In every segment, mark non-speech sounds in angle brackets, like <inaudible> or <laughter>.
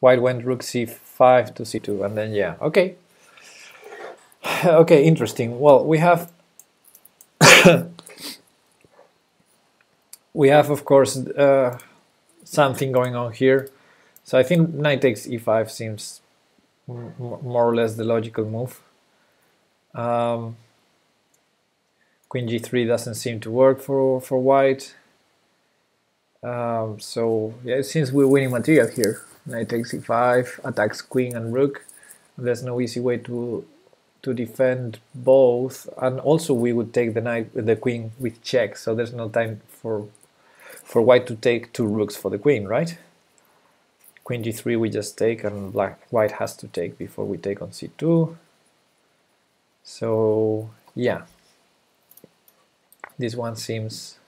white went rook c5 to c2 and then yeah okay. <sighs> Okay interesting. Well we have <coughs> we have of course uh, something going on here. So I think knight takes e5 seems more or less the logical move. Um, queen g3 doesn't seem to work for for white. Um, so yeah, it seems we're winning material here. Knight takes e5, attacks queen and rook. There's no easy way to to defend both, and also we would take the knight, the queen with check. So there's no time for for white to take two rooks for the queen, right? Queen g3 we just take, and black white has to take before we take on c2. So yeah, this one seems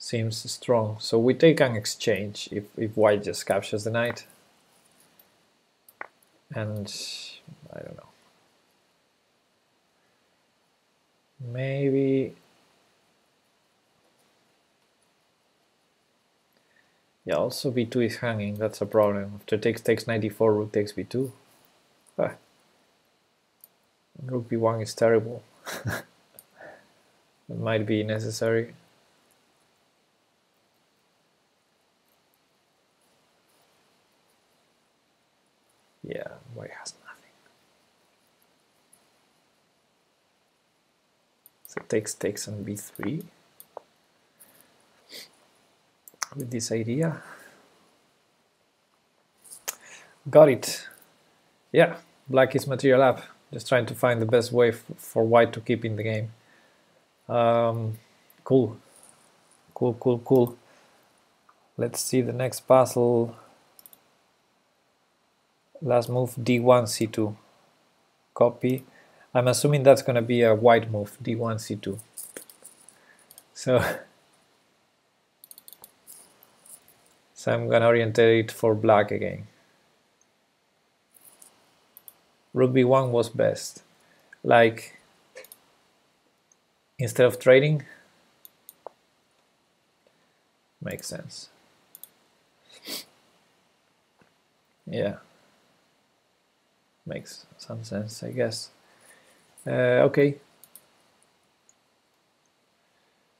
seems strong. So we take an exchange if, if white just captures the knight. And I don't know. Maybe Yeah, also b2 is hanging, that's a problem. After takes takes 94, rook takes b2. Ah. Rook b1 is terrible. <laughs> it might be necessary. Yeah, white has nothing. So takes takes on b3 with this idea. Got it. Yeah, black is material up. Just trying to find the best way for white to keep in the game. Um, cool. Cool, cool, cool. Let's see the next puzzle. Last move d1 c2. Copy. I'm assuming that's going to be a white move, d1 c2. So, <laughs> so I'm going to orientate it for black again. Rook b1 was best. Like, instead of trading, makes sense. <laughs> Yeah makes some sense, I guess. Uh, okay.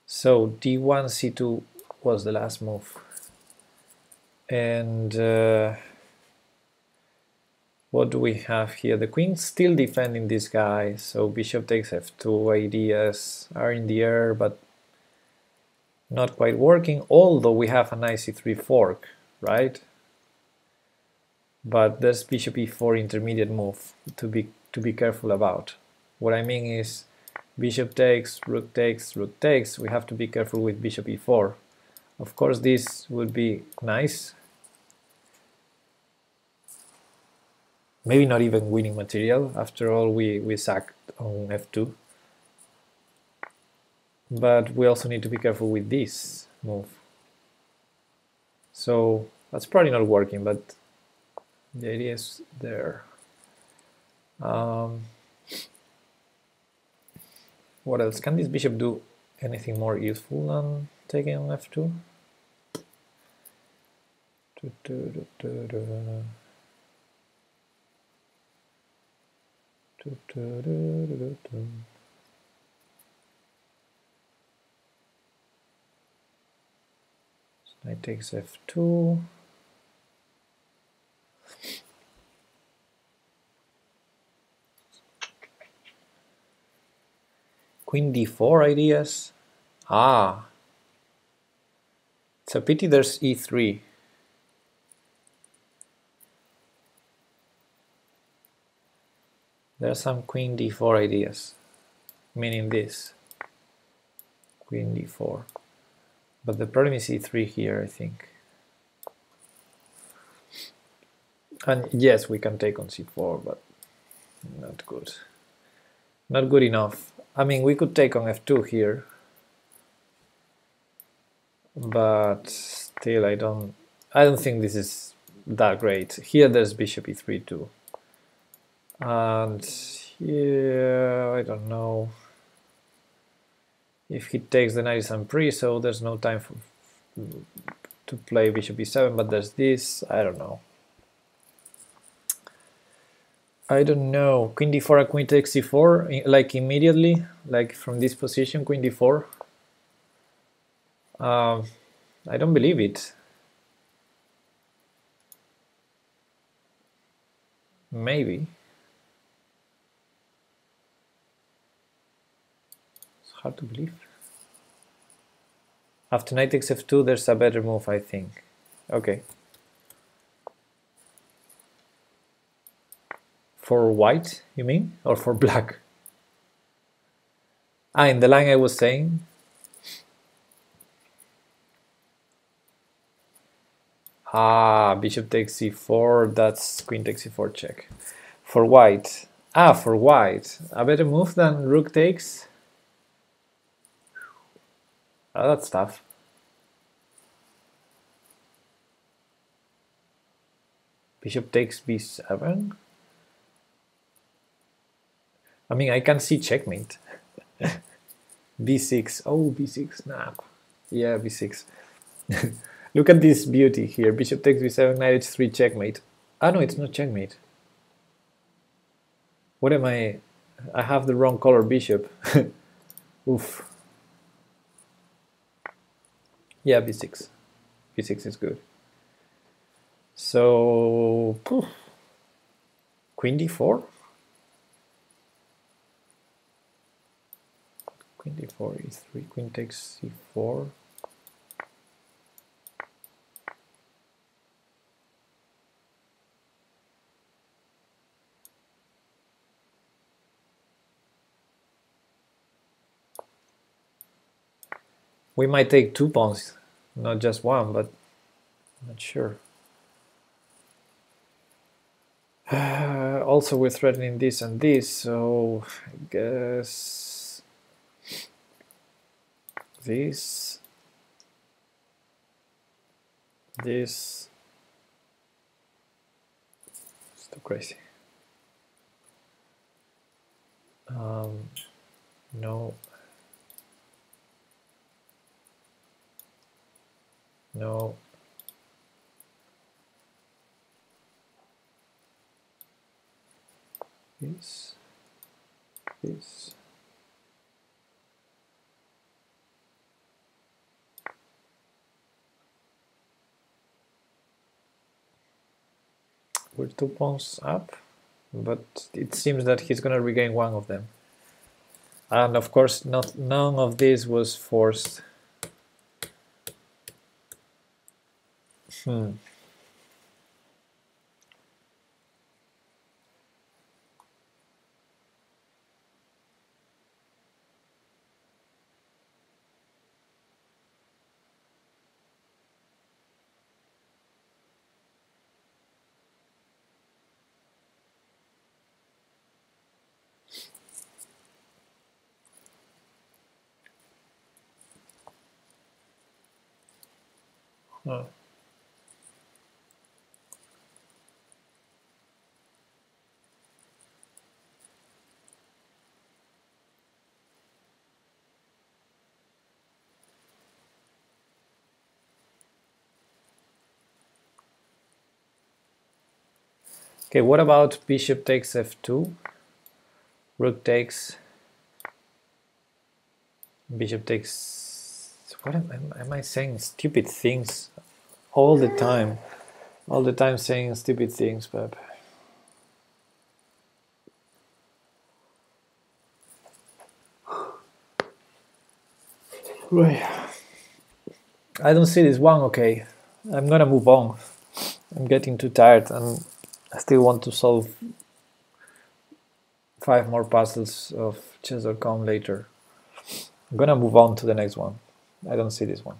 So d1, c2 was the last move. And uh, what do we have here? The queen's still defending this guy, so bishop takes f2 ideas are in the air, but not quite working, although we have an nice e3 fork, right? but there's bishop e4 intermediate move to be to be careful about. What I mean is bishop takes, rook takes, rook takes, we have to be careful with bishop e4. Of course this would be nice. Maybe not even winning material, after all we, we sacked on f2. But we also need to be careful with this move. So that's probably not working, but the idea is there. Um, what else? Can this bishop do anything more useful than taking on f2? Du, du, du, knight takes f2 Queen d4 ideas? Ah. It's a pity there's e3. There are some queen d4 ideas, meaning this. Queen d4. But the problem is e3 here, I think. And yes, we can take on c4, but not good. Not good enough. I mean, we could take on f2 here, but still, I don't. I don't think this is that great. Here, there's bishop e3 too, and yeah, I don't know. If he takes the knight is pre, so there's no time for to play bishop e7, but there's this, I don't know. I don't know, queen d4 queen takes c4, like immediately, like from this position, queen d4. Um, I don't believe it. Maybe. It's hard to believe. After knight takes f2, there's a better move, I think. Okay. For white, you mean? Or for black? Ah, in the line I was saying. Ah, bishop takes c4, that's queen takes c4 check. For white. Ah, for white. A better move than rook takes? Oh, that's tough. Bishop takes b7. I mean, I can see checkmate. <laughs> b6. Oh, b6. Snap. Yeah, b6. <laughs> Look at this beauty here. Bishop takes b7, knight h3, checkmate. Ah, no, it's not checkmate. What am I? I have the wrong color bishop. <laughs> Oof. Yeah, b6. b6 is good. So, poof. queen d4? Queen d4, e3, queen takes c4. We might take two pawns, not just one, but I'm not sure. Uh, <sighs> also, we're threatening this and this, so I guess this, this, it's too crazy. Um, no. No. This. This. Two pawns up, but it seems that he's gonna regain one of them. And of course, not none of this was forced Hmm. Huh. Okay, what about bishop takes f2? Rook takes. Bishop takes. What am, am, am I saying? Stupid things all the time. All the time saying stupid things, Pep. Right. I don't see this one okay. I'm gonna move on. I'm getting too tired and I still want to solve five more puzzles of chess.com later. I'm gonna move on to the next one. I don't see this one.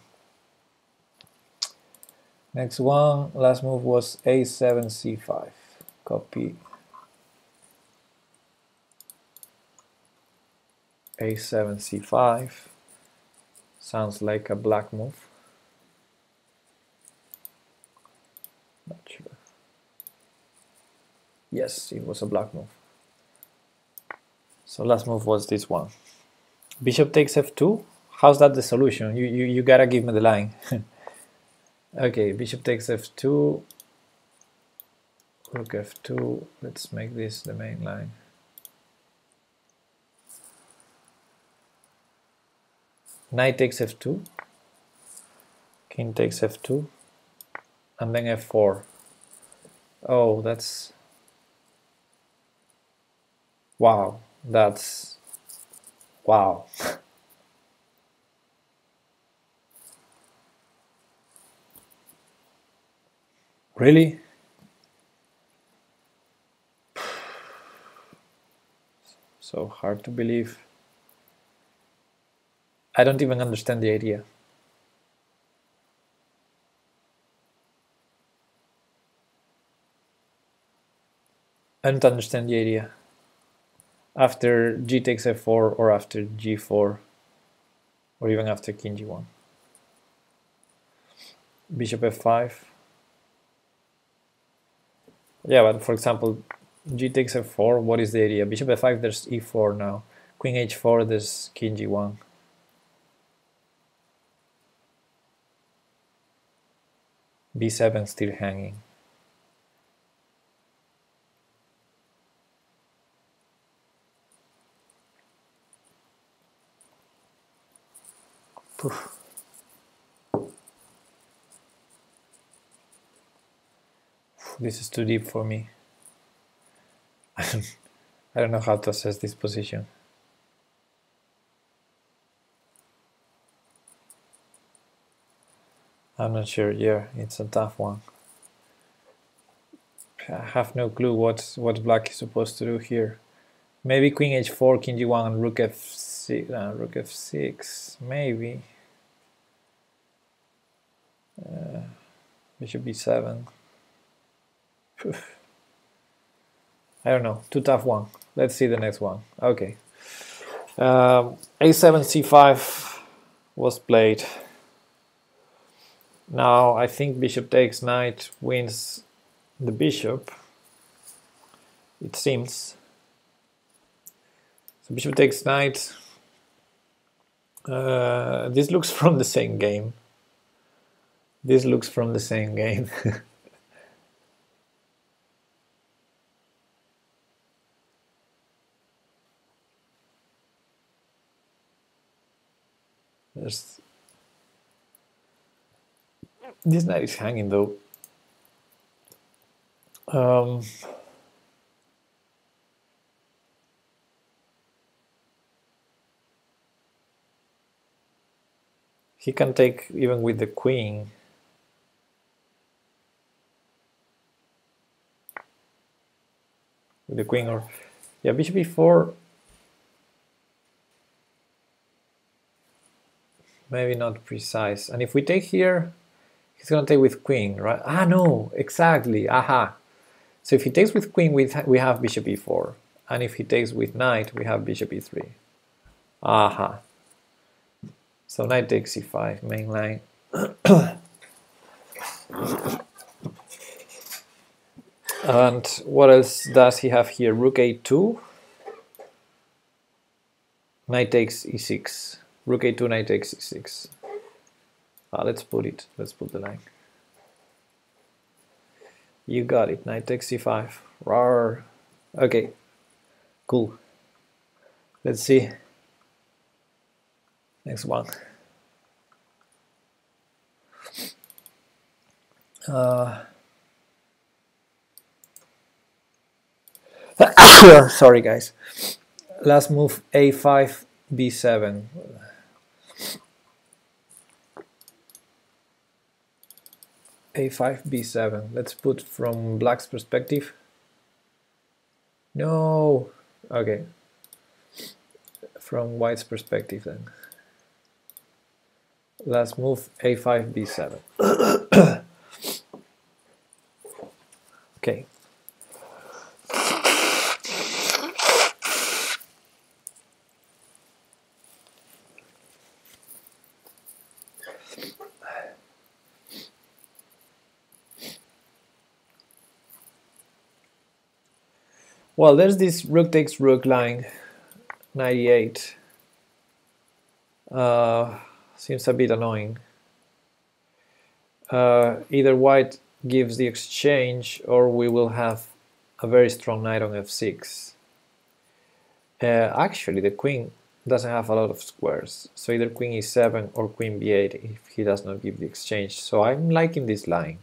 Next one, last move was a7 c5. Copy a7 c5. Sounds like a black move. Not sure. Yes, it was a black move. So last move was this one. Bishop takes f2. How's that the solution? You, you, you gotta give me the line. <laughs> Okay, bishop takes f2, rook f2. Let's make this the main line. Knight takes f2, king takes f2, and then f4. Oh, that's... Wow, that's... Wow. <laughs> really? <sighs> So hard to believe. I don't even understand the idea. I don't understand the idea. After g takes f4 or after g4 or even after king g1. Bishop f5. Yeah, but for example, g takes f4, what is the idea? Bishop f5, there's e4 now. Queen h4, there's king g1. b7 still hanging. This is too deep for me. <laughs> I don't know how to assess this position. I'm not sure. Yeah, it's a tough one. I have no clue what what black is supposed to do here. Maybe queen h4, king g1, and rook f6. Uh, rook f6, maybe. Uh, bishop b7. <laughs> I don't know. Too tough one. Let's see the next one. Okay. Um, a7 c5 was played. Now I think bishop takes knight wins the bishop. It seems. So bishop takes knight. Uh, this looks <laughs> from the same game. This looks from the same game. <laughs> There's this knight is hanging though. Um, he can take even with the queen. With the queen or yeah, bishop e4 maybe not precise. And if we take here, he's going to take with queen, right? Ah, no, exactly. Aha. So if he takes with queen, we, we have bishop e4. And if he takes with knight, we have bishop e3. Aha. So knight takes e5, main line. <coughs> and what else does he have here? Rook a2. Knight takes e6. Rook a2, knight takes e6. Ah, let's put it. Let's put the line. You got it. Knight takes c5. Rawr. Okay. Cool. Let's see. Next one. Uh, <coughs> sorry, guys. Last move a5, b7. a5, b7. Let's put from black's perspective. No. Okay. From white's perspective then. Let's move a5, b7. <coughs> okay. Well, there's this rook takes rook line, 98. Uh, seems a bit annoying. uh, either white gives the exchange or we will have a very strong knight on f6. Uh, actually, the queen doesn't have a lot of squares, so either queen e7 or queen b8 if he does not give the exchange. So I'm liking this line.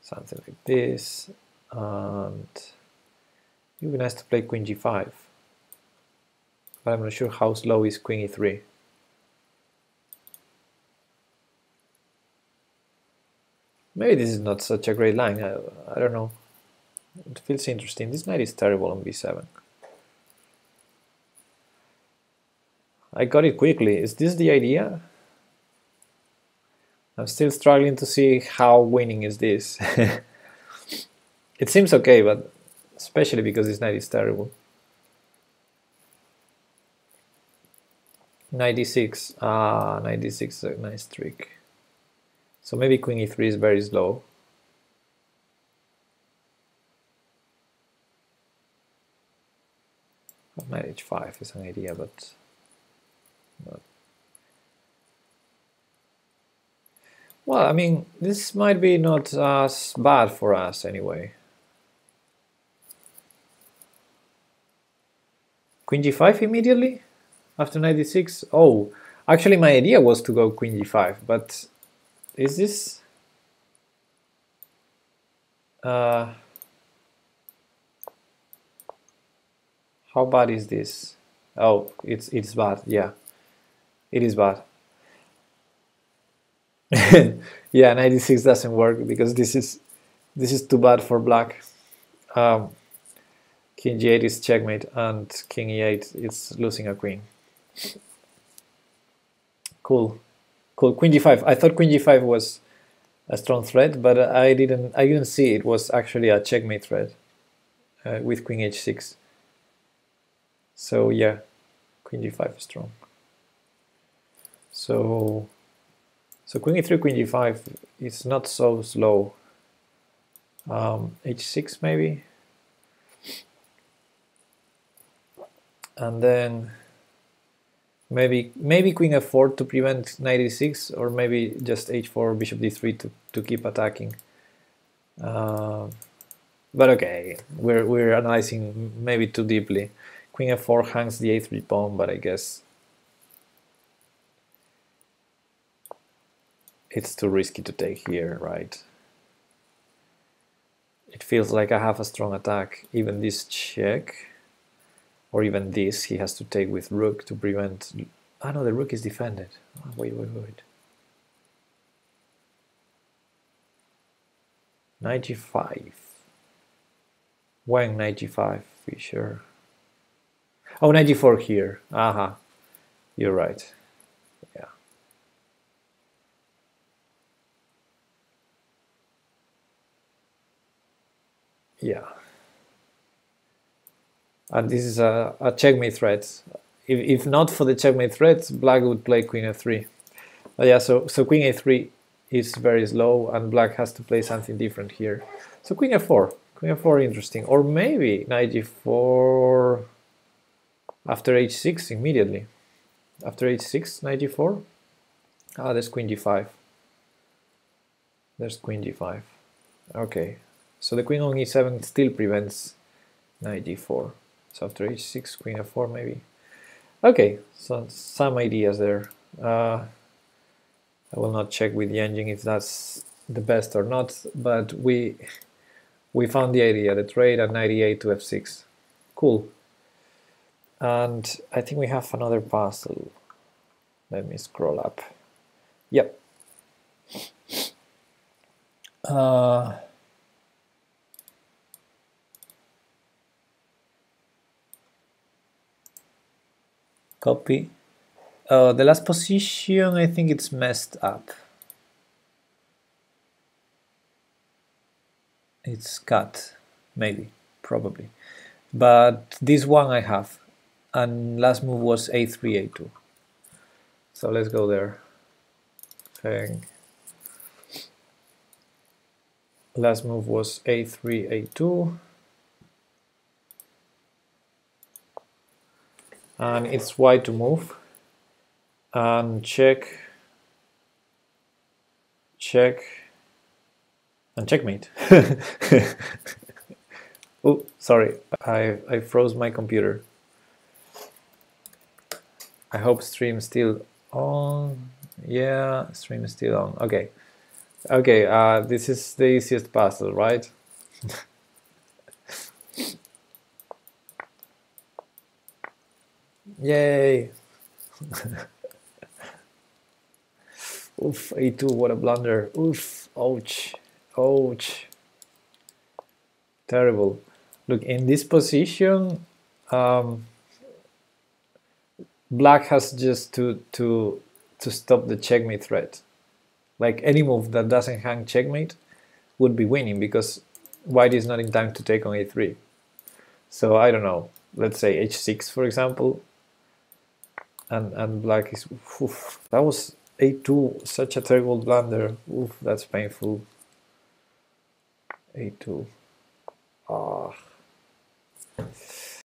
Something like this, and it would be nice to play queen g5, but I'm not sure how slow is queen e3. Maybe this is not such a great line, I, I don't know. It feels interesting. This knight is terrible on b7. I got it quickly. Is this the idea? I'm still struggling to see how winning is this. <laughs> it seems okay, but especially because this knight is terrible. 96. Ah, 96 is a nice trick. So maybe queen e3 is very slow. Knight h5 is an idea, but well, I mean, this might be not as bad for us anyway. Queen g5 immediately after 96? Oh, actually my idea was to go queen g5, but is this... Uh, how bad is this? Oh, it's it's bad, yeah. It is bad. <laughs> yeah, 96 doesn't work because this is this is too bad for black. Um, king g8 is checkmate and king e8 is losing a queen. Cool, cool. Queen g5. I thought queen g5 was a strong threat, but I didn't. I didn't see it was actually a checkmate threat uh, with queen h6. So yeah, queen g5 is strong. So, so queen e3, queen g5 is not so slow. Um, h6 maybe. And then maybe maybe queen f4 to prevent knight e6 or maybe just h4 bishop d3 to, to keep attacking uh, but okay we're, we're analyzing maybe too deeply queen f4 hangs the a3 pawn but I guess it's too risky to take here, right? It feels like I have a strong attack. Even this check, or even this, he has to take with rook to prevent... Ah no, the rook is defended. Oh, wait, wait, wait. 95. When 95, Fischer? Oh, 94 here. Aha, you're right. Yeah. Yeah. And this is a, a checkmate threat. If, if not for the checkmate threat, black would play queen a3. But yeah, so, so queen a3 is very slow and black has to play something different here. So queen f4, queen f4 interesting. Or maybe knight g4 after h6 immediately. After h6, knight g4. Ah, there's queen g5. There's queen g5. Okay, so the queen on e7 still prevents knight d4. So after h6, queen f4 maybe. Okay, so some ideas there. Uh, I will not check with the engine if that's the best or not, but we we found the idea, the trade at 98 to f6. Cool. And I think we have another puzzle. Let me scroll up. Yep. Uh, Copy. Uh, the last position, I think it's messed up. It's cut, maybe, probably. But this one I have. And last move was a3, a2. So let's go there. Thing. Last move was a3, a2. And it's white to move and check check and checkmate. <laughs> oh, sorry, I, I froze my computer. I hope stream still on. Yeah, stream is still on. Okay. Okay, uh, this is the easiest puzzle, right? <laughs> Yay! <laughs> Oof, a2, what a blunder. Oof, ouch, ouch. Terrible. Look, in this position, um, black has just to, to, to stop the checkmate threat. Like any move that doesn't hang checkmate would be winning because white is not in time to take on a3. So I don't know, let's say h6 for example, and and black is oof, that was a2 such a terrible blunder. Oof that's painful. A2 ah.